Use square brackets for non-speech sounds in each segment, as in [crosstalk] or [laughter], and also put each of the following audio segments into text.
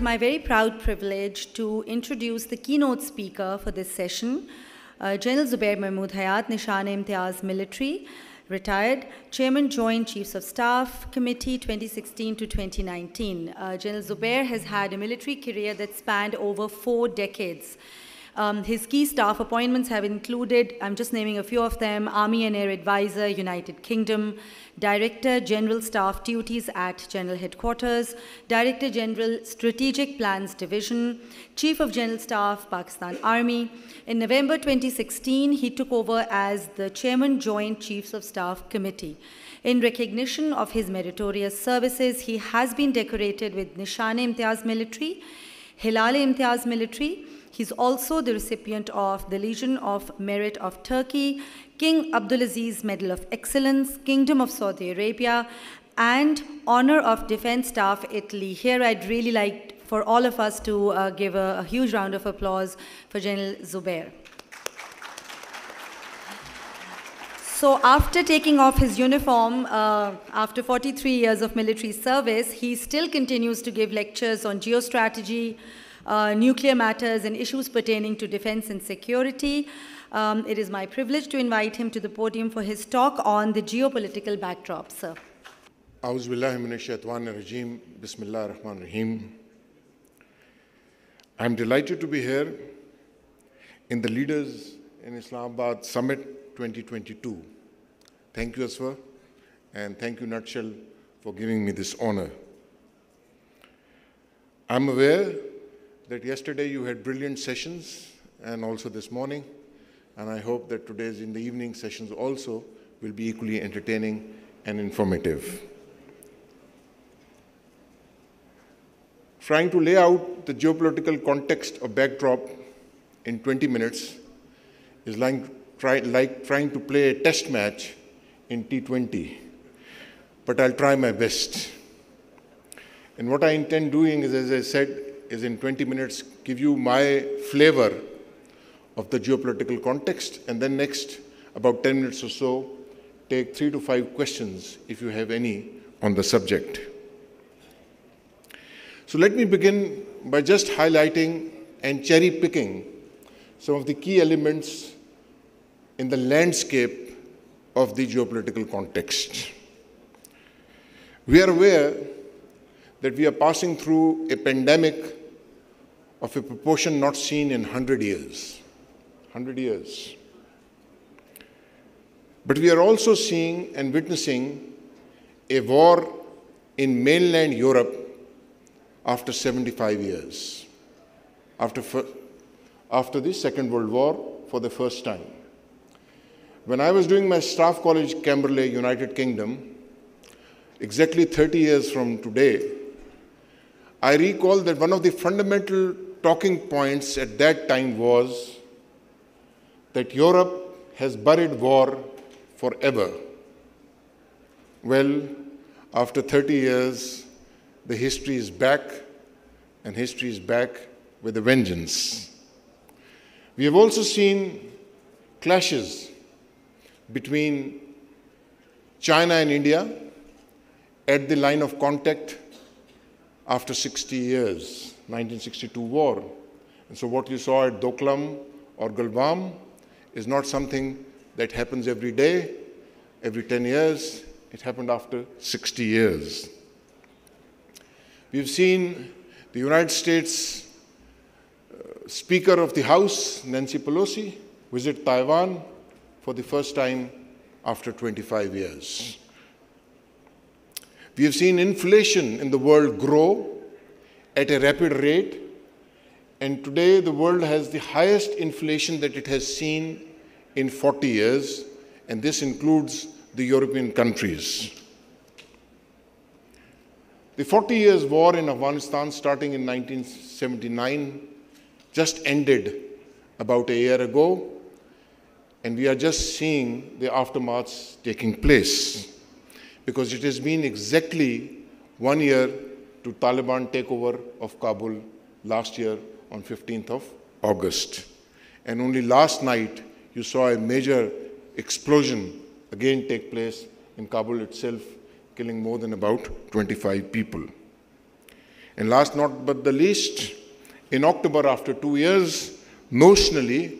is my very proud privilege to introduce the keynote speaker for this session, uh, General Zubair Mahmood Hayat, Nishan Imtiaz Military, retired, Chairman Joint Chiefs of Staff Committee 2016 to 2019. Uh, General Zubair has had a military career that spanned over four decades. Um, his key staff appointments have included, I'm just naming a few of them, Army and Air Advisor, United Kingdom, Director General Staff Duties at General Headquarters, Director General Strategic Plans Division, Chief of General Staff, Pakistan Army. In November 2016, he took over as the Chairman Joint Chiefs of Staff Committee. In recognition of his meritorious services, he has been decorated with Nishan Imtiaz Military, Hilal Imtiaz Military, He's also the recipient of the Legion of Merit of Turkey, King Abdulaziz Medal of Excellence, Kingdom of Saudi Arabia, and Honor of Defense Staff Italy. Here I'd really like for all of us to uh, give a, a huge round of applause for General Zubair. So after taking off his uniform, uh, after 43 years of military service, he still continues to give lectures on geostrategy, uh, nuclear matters, and issues pertaining to defense and security. Um, it is my privilege to invite him to the podium for his talk on the geopolitical backdrop, sir. أعوذ بالله من الشيطان الرجيم بسم الله الرحمن الرحيم I'm delighted to be here in the Leaders in Islamabad Summit 2022. Thank you, Aswa, and thank you, Nutshell, for giving me this honor. I'm aware that yesterday you had brilliant sessions and also this morning, and I hope that today's in the evening sessions also will be equally entertaining and informative. Trying to lay out the geopolitical context or backdrop in 20 minutes is like, try, like trying to play a test match in T20, but I'll try my best. And what I intend doing is, as I said, is in 20 minutes give you my flavor of the geopolitical context, and then next, about 10 minutes or so, take three to five questions, if you have any, on the subject. So let me begin by just highlighting and cherry picking some of the key elements in the landscape of the geopolitical context. We are aware that we are passing through a pandemic of a proportion not seen in 100 years. 100 years. But we are also seeing and witnessing a war in mainland Europe after 75 years, after, after the Second World War for the first time. When I was doing my staff college, Camberley, United Kingdom, exactly 30 years from today, I recall that one of the fundamental talking points at that time was that Europe has buried war forever. Well, after 30 years, the history is back, and history is back with a vengeance. We have also seen clashes between China and India at the line of contact after 60 years. 1962 war. And so what you saw at Doklam or Galwan is not something that happens every day, every 10 years. It happened after 60 years. We've seen the United States uh, Speaker of the House, Nancy Pelosi, visit Taiwan for the first time after 25 years. We have seen inflation in the world grow at a rapid rate. And today, the world has the highest inflation that it has seen in 40 years, and this includes the European countries. The 40 years war in Afghanistan, starting in 1979, just ended about a year ago, and we are just seeing the aftermaths taking place because it has been exactly one year to Taliban takeover of Kabul last year on 15th of August. And only last night you saw a major explosion again take place in Kabul itself, killing more than about 25 people. And last not but the least, in October, after two years, notionally,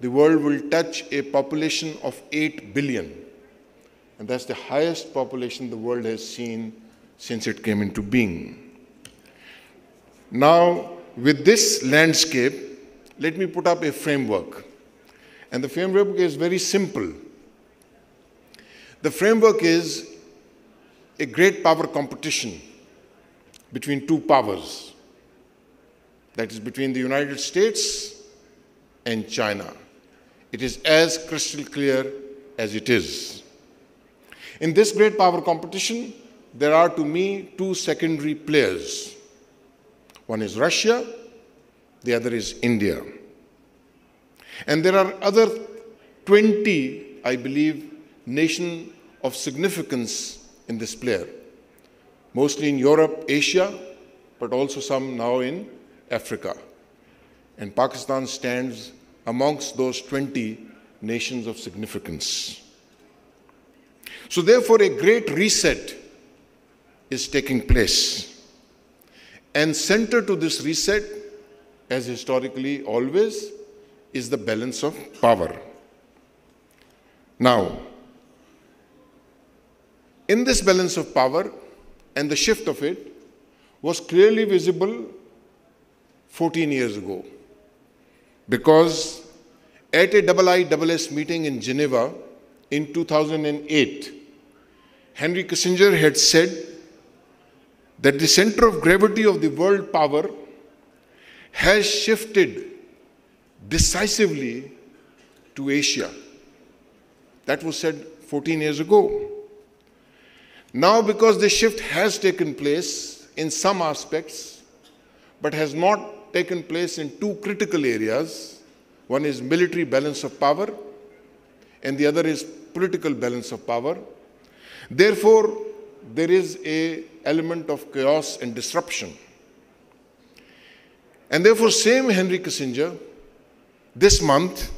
the world will touch a population of 8 billion. And that's the highest population the world has seen since it came into being. Now, with this landscape, let me put up a framework. And the framework is very simple. The framework is a great power competition between two powers that is, between the United States and China. It is as crystal clear as it is. In this great power competition, there are to me two secondary players. One is Russia, the other is India. And there are other 20, I believe, nations of significance in this player, mostly in Europe, Asia, but also some now in Africa. And Pakistan stands amongst those 20 nations of significance. So, therefore, a great reset is taking place. And center to this reset, as historically always, is the balance of power. Now, in this balance of power and the shift of it was clearly visible 14 years ago. Because at a IISS meeting in Geneva in 2008, Henry Kissinger had said that the center of gravity of the world power has shifted decisively to Asia. That was said 14 years ago. Now, because the shift has taken place in some aspects, but has not taken place in two critical areas one is military balance of power, and the other is political balance of power. Therefore, there is a element of chaos and disruption. And therefore, same Henry Kissinger, this month,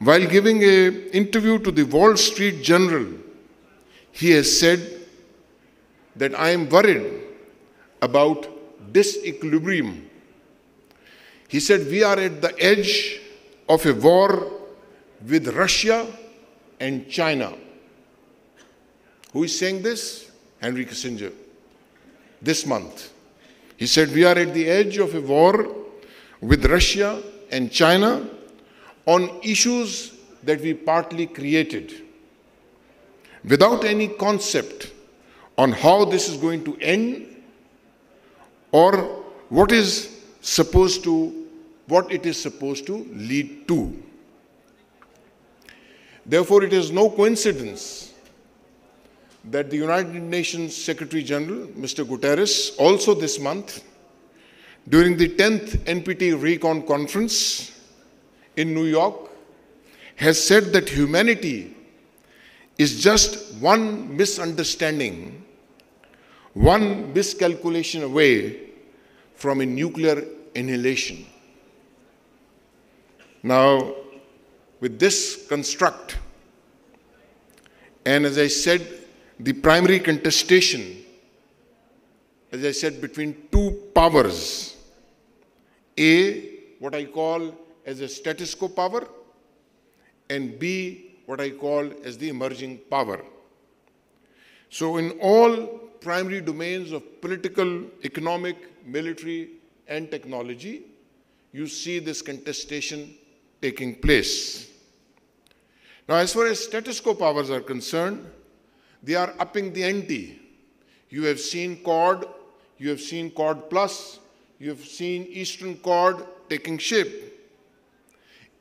while giving an interview to the Wall Street Journal, he has said that I am worried about disequilibrium. He said, We are at the edge of a war with Russia and China. Who is saying this? Henry Kissinger. This month. He said, We are at the edge of a war with Russia and China on issues that we partly created without any concept on how this is going to end or what is supposed to what it is supposed to lead to therefore it is no coincidence that the united nations secretary general mr guterres also this month during the 10th npt recon conference in new york has said that humanity is just one misunderstanding one miscalculation away from a nuclear annihilation. Now, with this construct, and as I said, the primary contestation, as I said, between two powers A, what I call as a status quo power, and B, what I call as the emerging power. So, in all primary domains of political, economic, military, and technology, you see this contestation taking place. Now, as far as status quo powers are concerned, they are upping the ante. You have seen Quad, you have seen Quad Plus, you have seen Eastern Quad taking shape.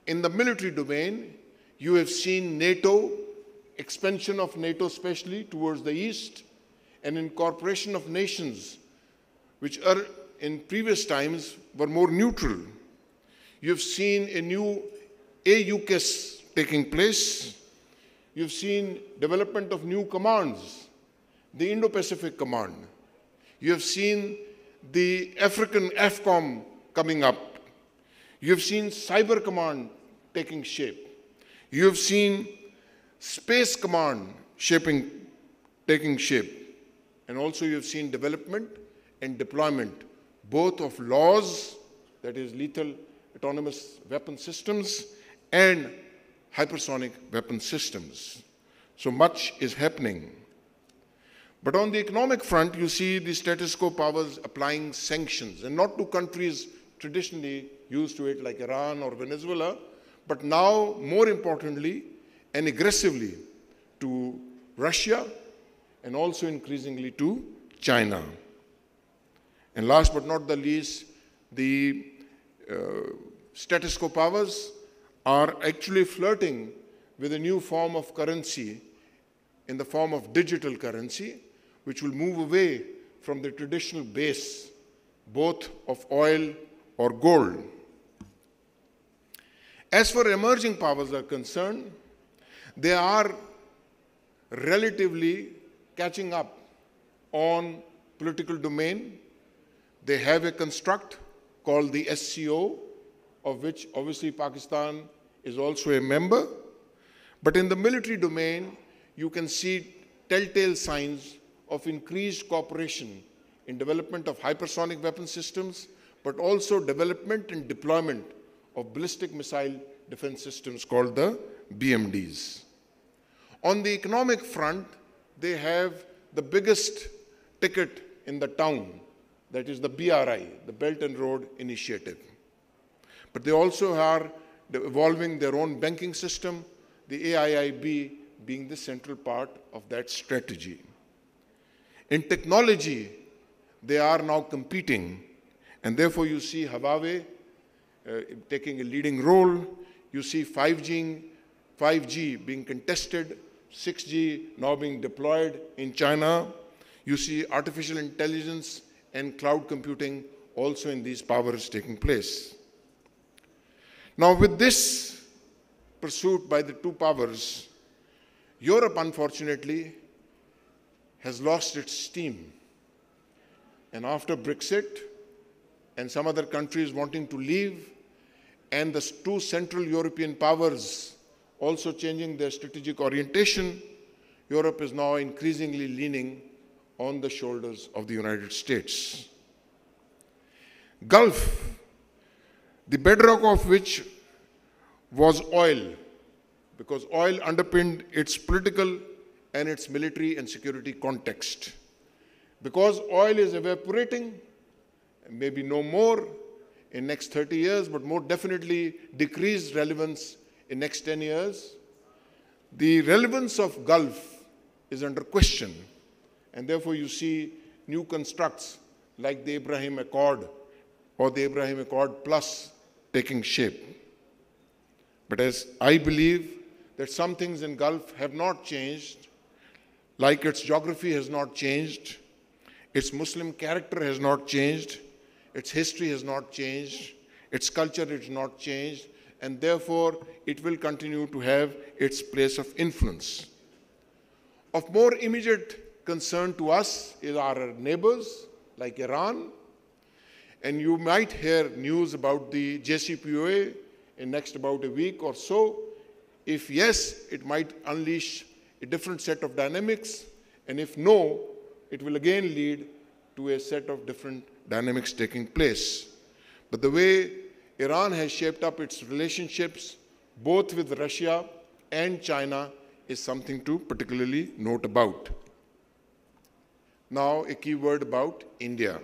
In the military domain, you have seen NATO, expansion of NATO especially towards the east, and incorporation of nations which are in previous times were more neutral. You've seen a new AUKUS taking place. You've seen development of new commands, the Indo-Pacific Command. You have seen the African AFRICOM coming up. You have seen Cyber Command taking shape. You have seen Space Command shaping, taking shape. And also you have seen development and deployment both of laws, that is, lethal autonomous weapon systems, and hypersonic weapon systems. So much is happening. But on the economic front, you see the status quo powers applying sanctions, and not to countries traditionally used to it like Iran or Venezuela, but now, more importantly and aggressively, to Russia and also increasingly to China. And last but not the least, the uh, status quo powers are actually flirting with a new form of currency in the form of digital currency, which will move away from the traditional base, both of oil or gold. As for emerging powers are concerned, they are relatively catching up on political domain. They have a construct called the SCO, of which obviously Pakistan is also a member. But in the military domain, you can see telltale signs of increased cooperation in development of hypersonic weapon systems, but also development and deployment of ballistic missile defense systems called the BMDs. On the economic front, they have the biggest ticket in the town, that is the BRI, the Belt and Road Initiative. But they also are evolving their own banking system, the AIIB being the central part of that strategy. In technology, they are now competing, and therefore you see Huawei uh, taking a leading role. You see 5G, 5G being contested, 6G now being deployed in China. You see artificial intelligence and cloud computing also in these powers taking place. Now, with this pursuit by the two powers, Europe, unfortunately, has lost its steam. And after Brexit and some other countries wanting to leave, and the two Central European powers also changing their strategic orientation, Europe is now increasingly leaning on the shoulders of the United States. Gulf, the bedrock of which was oil, because oil underpinned its political and its military and security context. Because oil is evaporating, maybe no more in next 30 years, but more definitely decreased relevance in next 10 years, the relevance of Gulf is under question. And therefore you see new constructs like the Abraham Accord or the Abraham Accord Plus taking shape. But as I believe that some things in Gulf have not changed, like its geography has not changed, its Muslim character has not changed, its history has not changed, its culture has not changed, and therefore it will continue to have its place of influence. Of more immediate concern to us is our neighbors like Iran, and you might hear news about the JCPOA in next about a week or so. If yes, it might unleash a different set of dynamics, and if no, it will again lead to a set of different dynamics taking place. But the way Iran has shaped up its relationships both with Russia and China is something to particularly note about. Now, a key word about India.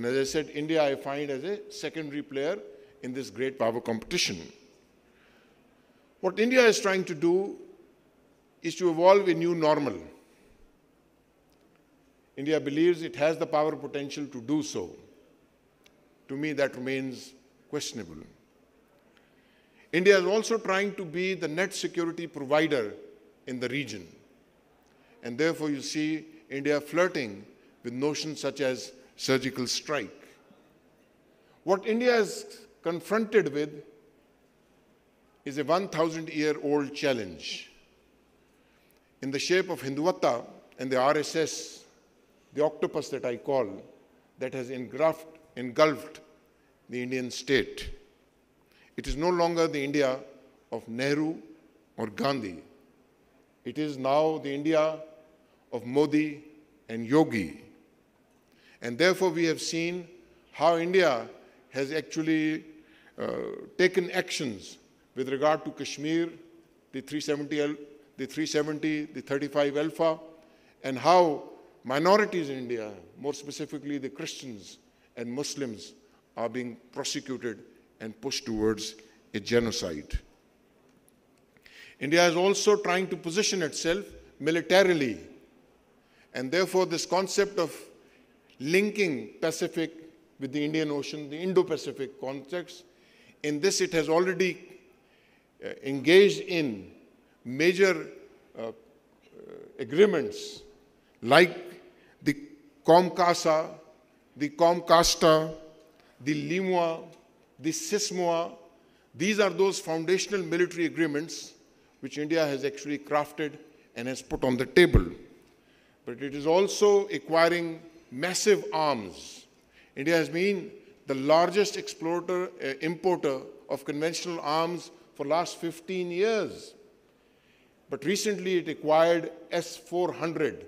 And as I said, India I find as a secondary player in this great power competition. What India is trying to do is to evolve a new normal. India believes it has the power potential to do so. To me, that remains questionable. India is also trying to be the net security provider in the region. And therefore, you see India flirting with notions such as surgical strike. What India is confronted with is a 1,000 year old challenge in the shape of Hindutva and the RSS, the octopus that I call, that has engulfed the Indian state. It is no longer the India of Nehru or Gandhi. It is now the India of Modi and Yogi. And therefore, we have seen how India has actually uh, taken actions with regard to Kashmir, the 370, the 370, the 35 Alpha, and how minorities in India, more specifically the Christians and Muslims, are being prosecuted and pushed towards a genocide. India is also trying to position itself militarily. And therefore, this concept of linking Pacific with the Indian Ocean, the Indo Pacific context, in this it has already uh, engaged in major uh, agreements like the COMCASA, the COMCASTA, the LEMOA, the CISMOA. These are those foundational military agreements which India has actually crafted and has put on the table. But it is also acquiring massive arms. India has been the largest uh, importer of conventional arms for the last 15 years. But recently it acquired S-400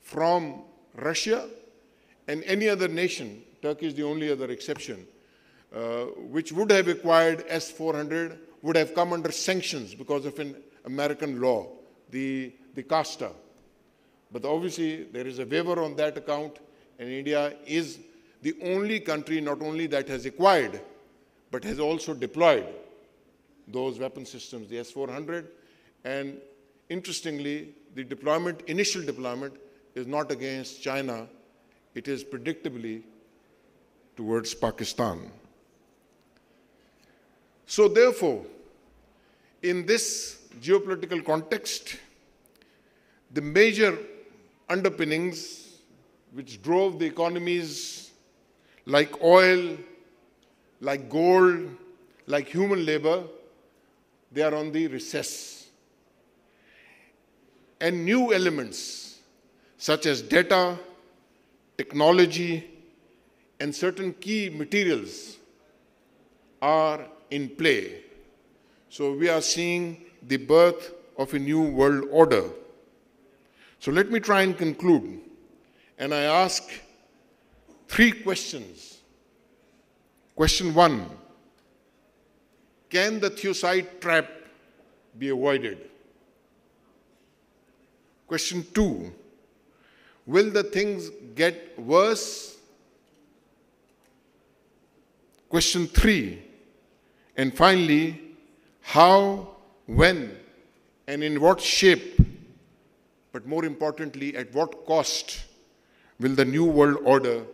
from Russia and any other nation, Turkey is the only other exception, uh, which would have acquired S-400 would have come under sanctions because of an American law, the, the CAATSA. But obviously, there is a waiver on that account, and India is the only country not only that has acquired, but has also deployed those weapon systems, the S-400. And interestingly, the deployment, initial deployment, is not against China. It is predictably towards Pakistan. So therefore, in this geopolitical context, the major underpinnings which drove the economies like oil, like gold, like human labor, they are on the recess. And new elements such as data, technology, and certain key materials are in play. So we are seeing the birth of a new world order. So let me try and conclude. And I ask three questions. Question one Can the Thucydides trap be avoided? Question two Will the things get worse? Question three. And finally, how, when, and in what shape, but more importantly, at what cost will the new world order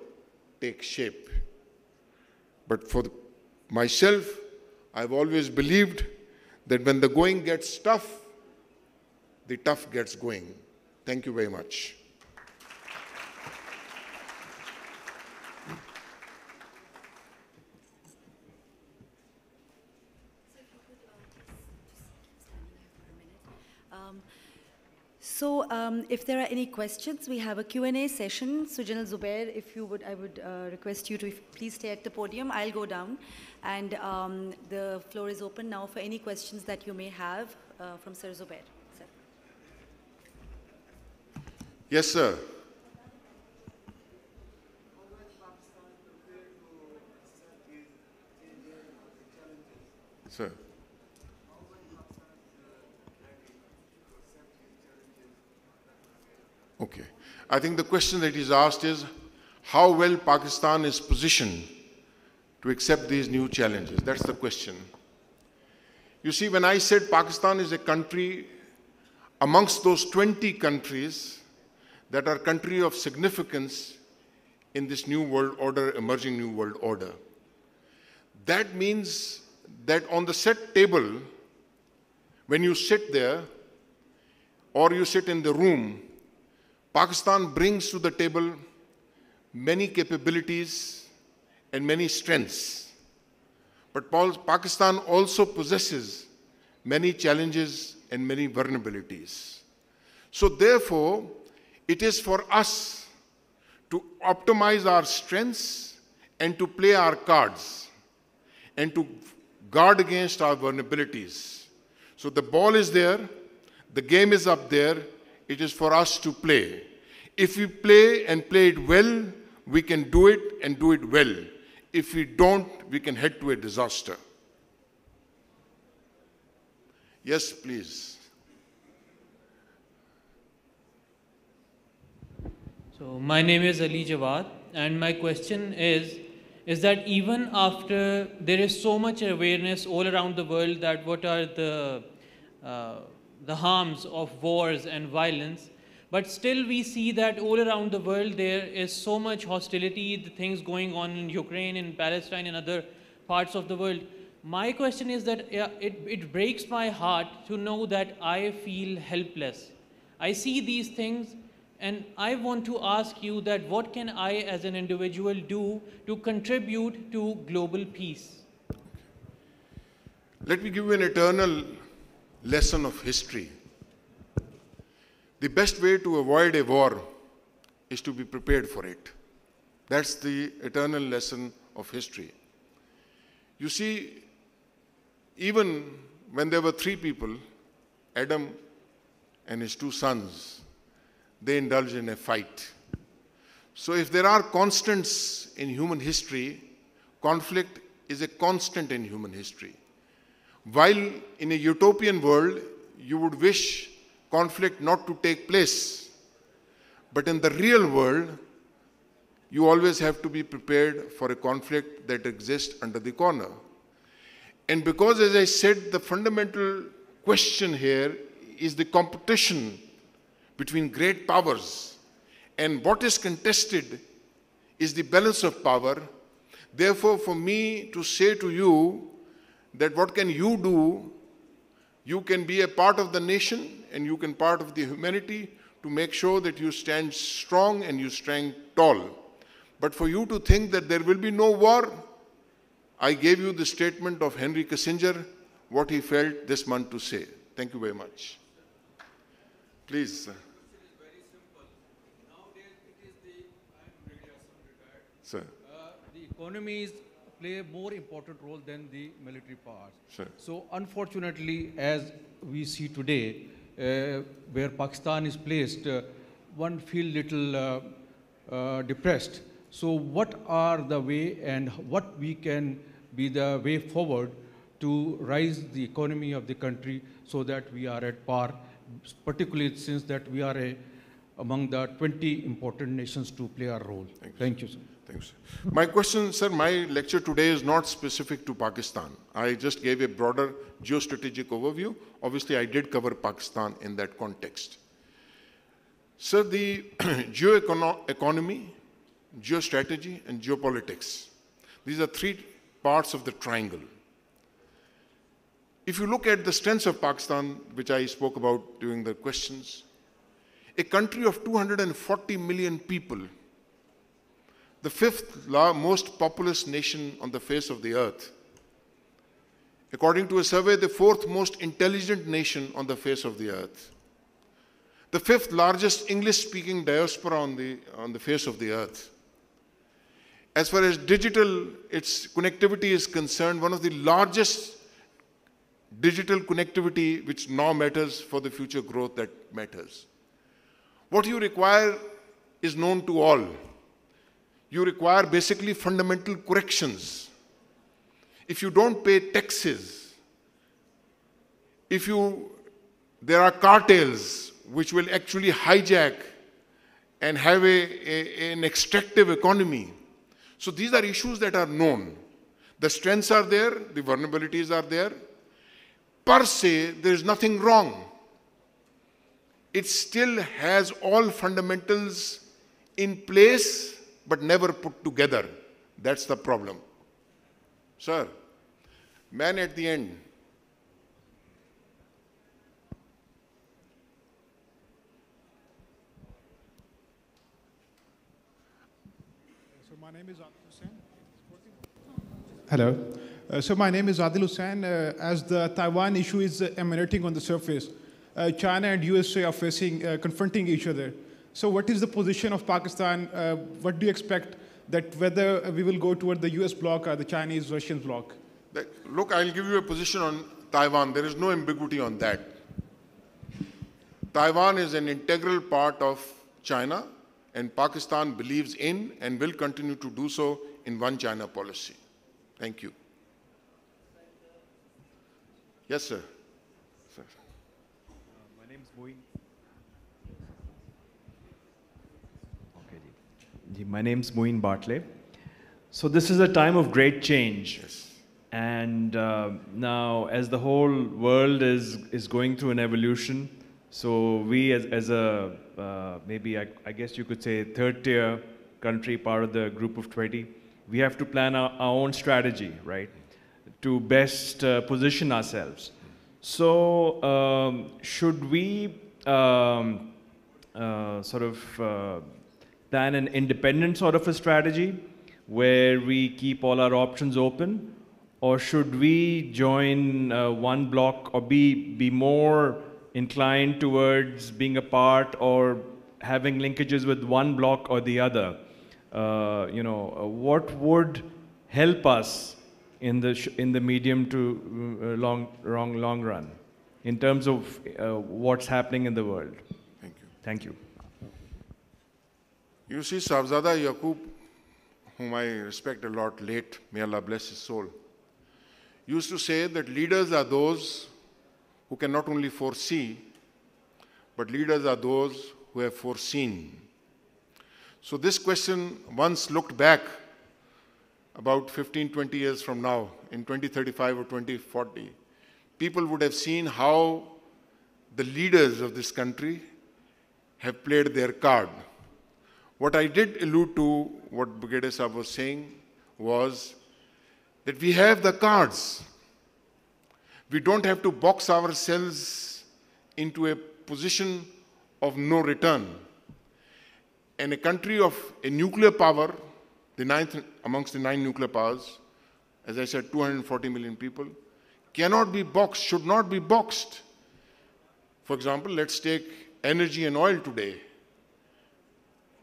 take shape? But for myself, I've always believed that when the going gets tough, the tough gets going. Thank you very much. So um, if there are any questions, we have a Q&A session. So General Zubair, if you would, I would uh, request you to please stay at the podium. I'll go down. And um, the floor is open now for any questions that you may have uh, from Sir Zubair. Sir. Yes, sir. Sir. Okay. I think the question that is asked is how well Pakistan is positioned to accept these new challenges. That's the question. You see, when I said Pakistan is a country amongst those 20 countries that are country of significance in this new world order, emerging new world order, that means that on the set table, when you sit there or you sit in the room, Pakistan brings to the table many capabilities and many strengths. But Pakistan also possesses many challenges and many vulnerabilities. So therefore, it is for us to optimize our strengths and to play our cards and to guard against our vulnerabilities. So the ball is there, the game is up there, it is for us to play. If we play and play it well, we can do it and do it well. If we don't, we can head to a disaster. Yes, please. So my name is Ali Jawad, and my question is, is that even after there is so much awareness all around the world that what are the, uh, the harms of wars and violence, but still we see that all around the world there is so much hostility, the things going on in Ukraine, in Palestine, and other parts of the world. My question is that it, it breaks my heart to know that I feel helpless. I see these things and I want to ask you that what can I as an individual do to contribute to global peace? Let me give you an eternal lesson of history. The best way to avoid a war is to be prepared for it. That's the eternal lesson of history. You see, even when there were three people, Adam and his two sons, they indulged in a fight. So, if there are constants in human history, conflict is a constant in human history. While in a utopian world, you would wish conflict not to take place, but in the real world, you always have to be prepared for a conflict that exists under the corner. And because, as I said, the fundamental question here is the competition between great powers, and what is contested is the balance of power. Therefore, for me to say to you that what can you do, you can be a part of the nation and you can part of the humanity to make sure that you stand strong and you stand tall. But for you to think that there will be no war, I gave you the statement of Henry Kissinger, what he felt this month to say. Thank you very much. Please. Sir. Uh, the economies play a more important role than the military powers. Sir. So unfortunately, as we see today, uh, where Pakistan is placed, uh, one feel little uh, uh, depressed. So what are the way and what we can be the way forward to rise the economy of the country so that we are at par, particularly since that we are a, among the 20 important nations to play our role. Thank you, Thank you sir. My question, sir, my lecture today is not specific to Pakistan. I just gave a broader geostrategic overview. Obviously, I did cover Pakistan in that context. Sir, the [clears throat] geoeconomy, geostrategy, and geopolitics. These are three parts of the triangle. If you look at the strengths of Pakistan, which I spoke about during the questions, a country of 240 million people, the fifth most populous nation on the face of the earth, according to a survey, the fourth most intelligent nation on the face of the earth, the fifth largest English speaking diaspora on the, on the face of the earth as far as digital, its connectivity is concerned, one of the largest digital connectivity which now matters for the future growth that matters. What you require is known to all. You require basically fundamental corrections. If you don't pay taxes, if you, there are cartels which will actually hijack and have a, a, an extractive economy, so these are issues that are known. The strengths are there, the vulnerabilities are there. Per se, there is nothing wrong. It still has all fundamentals in place but never put together. That's the problem. Sir, man at the end. So my name is Adil Hussain. Hello. Uh, so my name is Adil Hussain. Uh, as the Taiwan issue is uh, emanating on the surface, uh, China and USA are facing, uh, confronting each other. So what is the position of Pakistan? Uh, what do you expect that whether we will go toward the US bloc or the Chinese-Russian bloc? Look, I'll give you a position on Taiwan. There is no ambiguity on that. Taiwan is an integral part of China and Pakistan believes in and will continue to do so in one China policy. Thank you. Yes, sir. Uh, my name is Moin. Okay, my name is Moin Bartley. So this is a time of great change. And uh, now, as the whole world is, is going through an evolution, so we as, as a, uh, maybe I, I, guess you could say third tier country, part of the group of 20, we have to plan our, our own strategy, right? To best uh, position ourselves. So um, should we um, uh, sort of plan an independent sort of a strategy where we keep all our options open? Or should we join uh, one block or be, be more inclined towards being a part or having linkages with one block or the other? Uh, you know, uh, what would help us in the, in the medium to uh, long, long, long run in terms of uh, what's happening in the world? Thank you. Thank you. You see, Sahibzada Yaqub, whom I respect a lot, late, may Allah bless his soul, used to say that leaders are those who can not only foresee, but leaders are those who have foreseen. So this question once looked back about 15, 20 years from now, in 2035 or 2040, people would have seen how the leaders of this country have played their card. What I did allude to, what Brigadier Saab was saying, was that we have the cards. We don't have to box ourselves into a position of no return. And a country of a nuclear power, the ninth amongst the nine nuclear powers, as I said, 240 million people, cannot be boxed, should not be boxed. For example, let's take energy and oil today.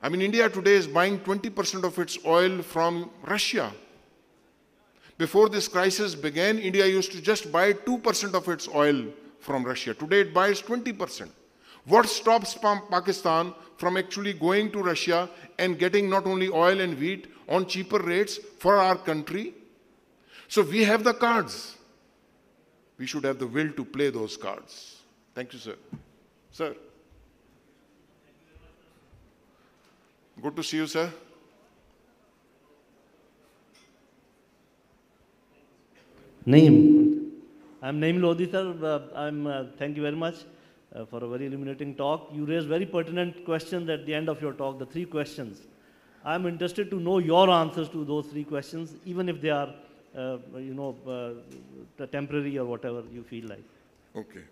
I mean, India today is buying 20% of its oil from Russia. Before this crisis began, India used to just buy 2% of its oil from Russia. Today it buys 20%. What stops Pakistan from actually going to Russia and getting not only oil and wheat on cheaper rates for our country? So we have the cards. We should have the will to play those cards. Thank you, sir. Sir. Good to see you, sir. Naeem. I'm Naeem Lodi, sir. Uh, I'm, uh, thank you very much uh, for a very illuminating talk. You raised very pertinent questions at the end of your talk, the three questions. I'm interested to know your answers to those three questions, even if they are, uh, you know, uh, temporary or whatever you feel like. Okay.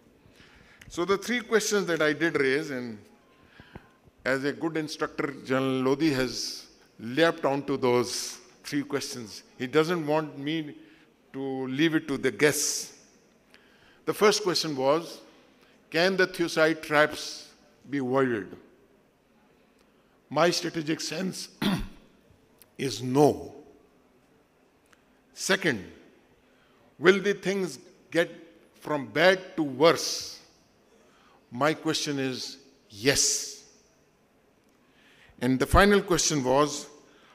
So the three questions that I did raise, and as a good instructor, General Lodi has leapt onto those three questions. He doesn't want me to leave it to the guests. The first question was, can the Thucydides traps be avoided? My strategic sense [clears throat] is no. Second, will the things get from bad to worse? My question is yes. And the final question was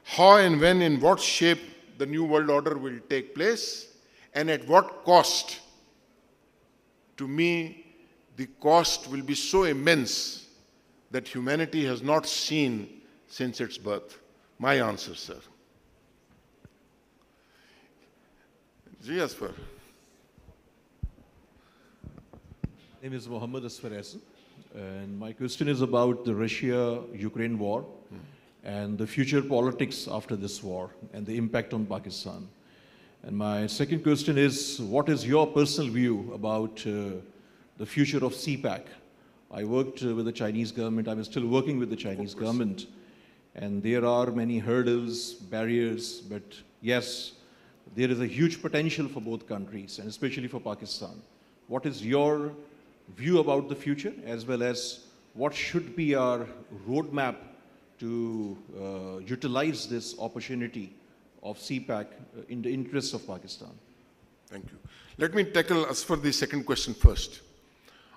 how and when, in what shape the New World Order will take place and at what cost? To me, the cost will be so immense that humanity has not seen since its birth. My answer, sir. Ji. My name is Mohammed Asfar and my question is about the Russia-Ukraine war hmm. and the future politics after this war and the impact on Pakistan. And my second question is, what is your personal view about uh, the future of CPEC? I worked uh, with the Chinese government. I'm still working with the Chinese government. And there are many hurdles, barriers, but yes, there is a huge potential for both countries, and especially for Pakistan. What is your view about the future, as well as what should be our roadmap to uh, utilize this opportunity of CPEC uh, in the interests of Pakistan? Thank you. Let me tackle as for the second question first.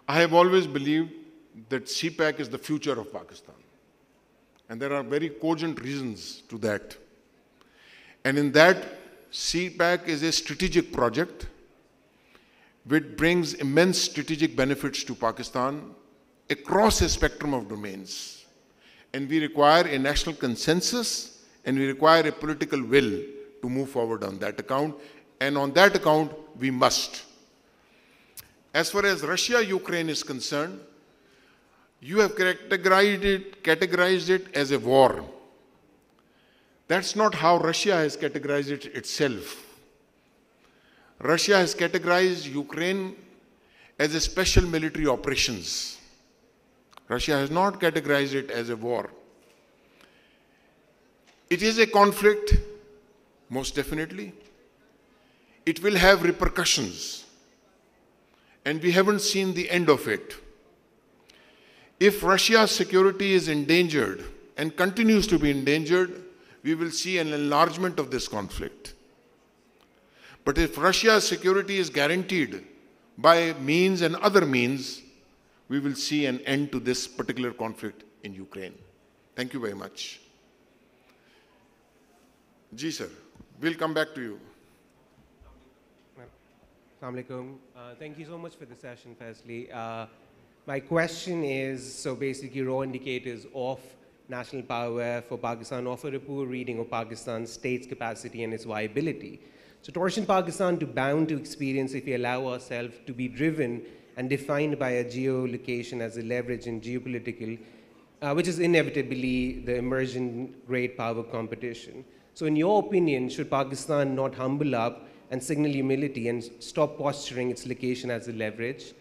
I have always believed that CPEC is the future of Pakistan. And there are very cogent reasons to that. And in that, CPEC is a strategic project which brings immense strategic benefits to Pakistan across a spectrum of domains. And we require a national consensus and we require a political will to move forward on that account. And on that account, we must. As far as Russia Ukraine is concerned, you have categorized it, categorized it as a war. That's not how Russia has categorized it itself. Russia has categorized Ukraine as a special military operations. Russia has not categorized it as a war. It is a conflict, most definitely. It will have repercussions, and we haven't seen the end of it. If Russia's security is endangered and continues to be endangered, we will see an enlargement of this conflict. But if Russia's security is guaranteed by means and other means, we will see an end to this particular conflict in Ukraine. Thank you very much. Ji, sir. We'll come back to you. Assalamualaikum. Uh, thank you so much for the session, firstly. Uh, my question is, so basically raw indicators of national power for Pakistan offer a poor reading of Pakistan's state's capacity and its viability. So torsion Pakistan to bound to experience if we allow ourselves to be driven and defined by a geolocation as a leverage in geopolitical, uh, which is inevitably the emergent great power competition. So in your opinion, should Pakistan not humble up and signal humility and stop posturing its location as a leverage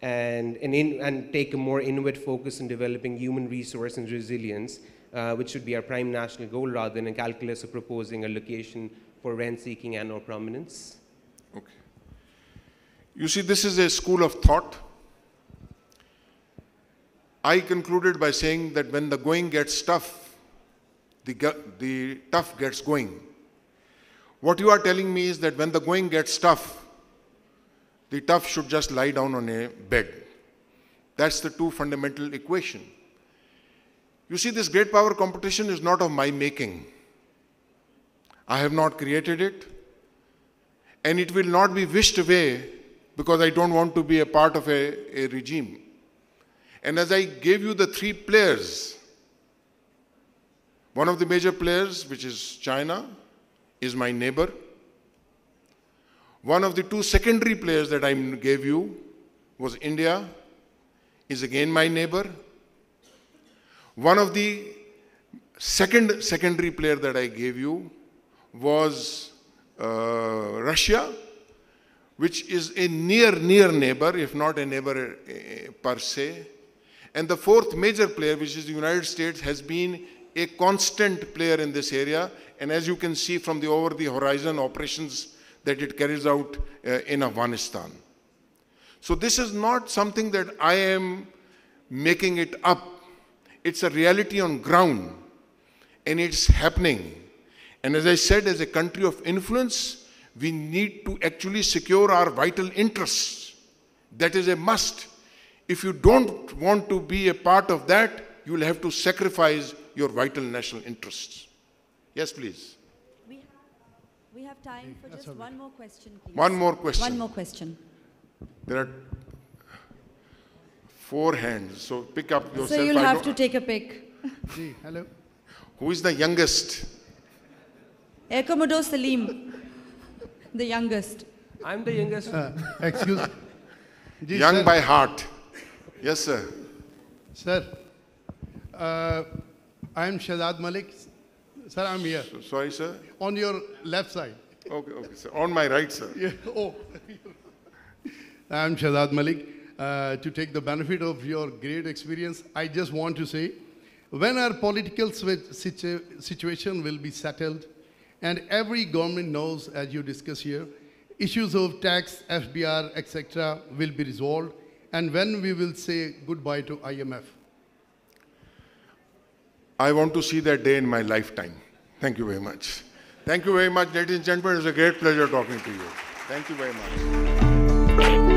and, and, in, and take a more inward focus in developing human resource and resilience, uh, which should be our prime national goal rather than a calculus of proposing a location for rent seeking and or prominence? Okay. You see, this is a school of thought. I concluded by saying that when the going gets tough, the, the tough gets going. What you are telling me is that when the going gets tough, the tough should just lie down on a bed. That's the two fundamental equation. You see, this great power competition is not of my making. I have not created it, and it will not be wished away because I don't want to be a part of a, a regime. And as I gave you the three players, one of the major players, which is China, is my neighbor. One of the two secondary players that I gave you was India, is again my neighbor. One of the second secondary player that I gave you was uh, Russia, which is a near, near neighbor, if not a neighbor uh, per se. And the fourth major player, which is the United States, has been a constant player in this area. And as you can see from the over the horizon operations that it carries out uh, in Afghanistan. So this is not something that I am making it up. It's a reality on ground and it's happening. And as I said, as a country of influence, we need to actually secure our vital interests. That is a must. If you don't want to be a part of that, you will have to sacrifice your vital national interests. Yes, please. We have, we have time for just one more question, please. One more question. One more question. There are four hands, so pick up yourself. So you'll have to take a pick. Ji, hello. Who is the youngest? Air Commodore Salim, the youngest. I'm the youngest. Uh, excuse me. Young sir, by heart. Yes, sir. Sir, uh, I am Shahzad Malik. Sir, I'm here. So- Sorry, sir. On your left side. Okay, okay, sir. On my right, sir. Yeah. Oh. I'm Shahzad Malik. Uh, to take the benefit of your great experience, I just want to say, when our political situ- situ- situation will be settled, and every government knows, as you discuss here, issues of tax, FBR, etc., will be resolved, and when we will say goodbye to IMF. I want to see that day in my lifetime. Thank you very much. Thank you very much, ladies and gentlemen. It was a great pleasure talking to you. Thank you very much.